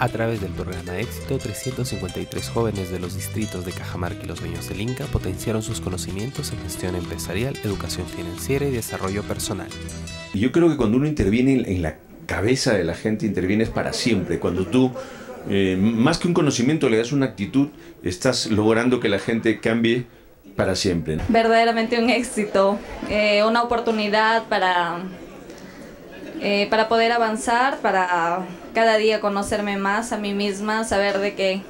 A través del programa Éxito, 353 jóvenes de los distritos de Cajamarca y los Baños del Inca potenciaron sus conocimientos en gestión empresarial, educación financiera y desarrollo personal. Yo creo que cuando uno interviene en la cabeza de la gente, intervienes para siempre. Cuando tú, eh, más que un conocimiento, le das una actitud, estás logrando que la gente cambie para siempre. Verdaderamente un éxito, eh, una oportunidad para eh, para poder avanzar, para cada día conocerme más a mí misma, saber de qué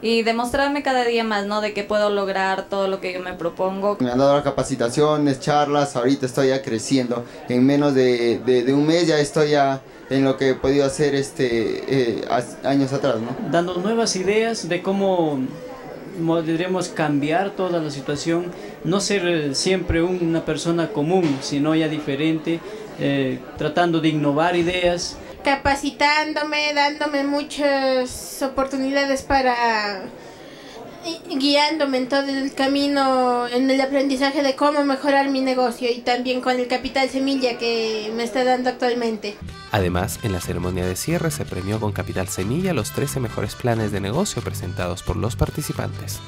y demostrarme cada día más, ¿no? De que puedo lograr todo lo que yo me propongo. Me han dado capacitaciones, charlas, ahorita estoy ya creciendo. En menos de, de, un mes ya estoy ya en lo que he podido hacer este eh, años atrás, ¿no? Dando nuevas ideas de cómo deberíamos cambiar toda la situación, no ser siempre una persona común, sino ya diferente, eh, tratando de innovar ideas. Capacitándome, dándome muchas oportunidades para guiándome en todo el camino, en el aprendizaje de cómo mejorar mi negocio y también con el capital semilla que me está dando actualmente. Además, en la ceremonia de cierre se premió con capital semilla los 13 mejores planes de negocio presentados por los participantes.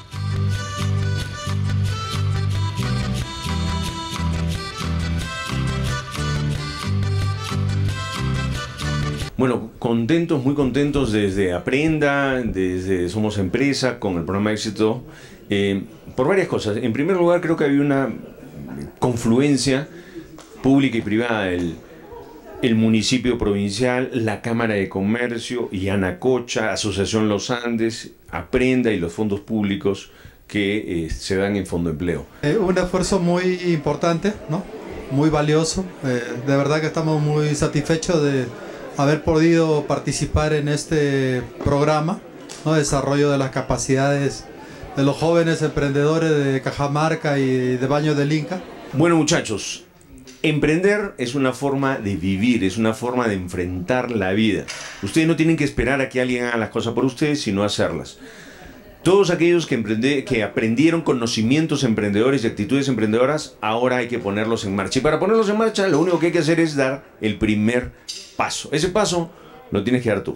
Bueno, contentos, muy contentos desde Aprenda, desde Somos Empresa, con el programa Éxito, eh, por varias cosas. En primer lugar, creo que había una confluencia pública y privada. El, el municipio provincial, la Cámara de Comercio, y Cocha, Asociación Los Andes, Aprenda y los fondos públicos que eh, se dan en Fondo Empleo. Eh, un esfuerzo muy importante, ¿no? muy valioso. de verdad que estamos muy satisfechos de haber podido participar en este programa, ¿no? desarrollo de las capacidades de los jóvenes emprendedores de Cajamarca y de Baño del Inca. Bueno muchachos, emprender es una forma de vivir, es una forma de enfrentar la vida. Ustedes no tienen que esperar a que alguien haga las cosas por ustedes, sino hacerlas. Todos aquellos que, emprende, que aprendieron conocimientos emprendedores y actitudes emprendedoras, ahora hay que ponerlos en marcha. Y para ponerlos en marcha, lo único que hay que hacer es dar el primer paso. Ese paso lo tienes que dar tú.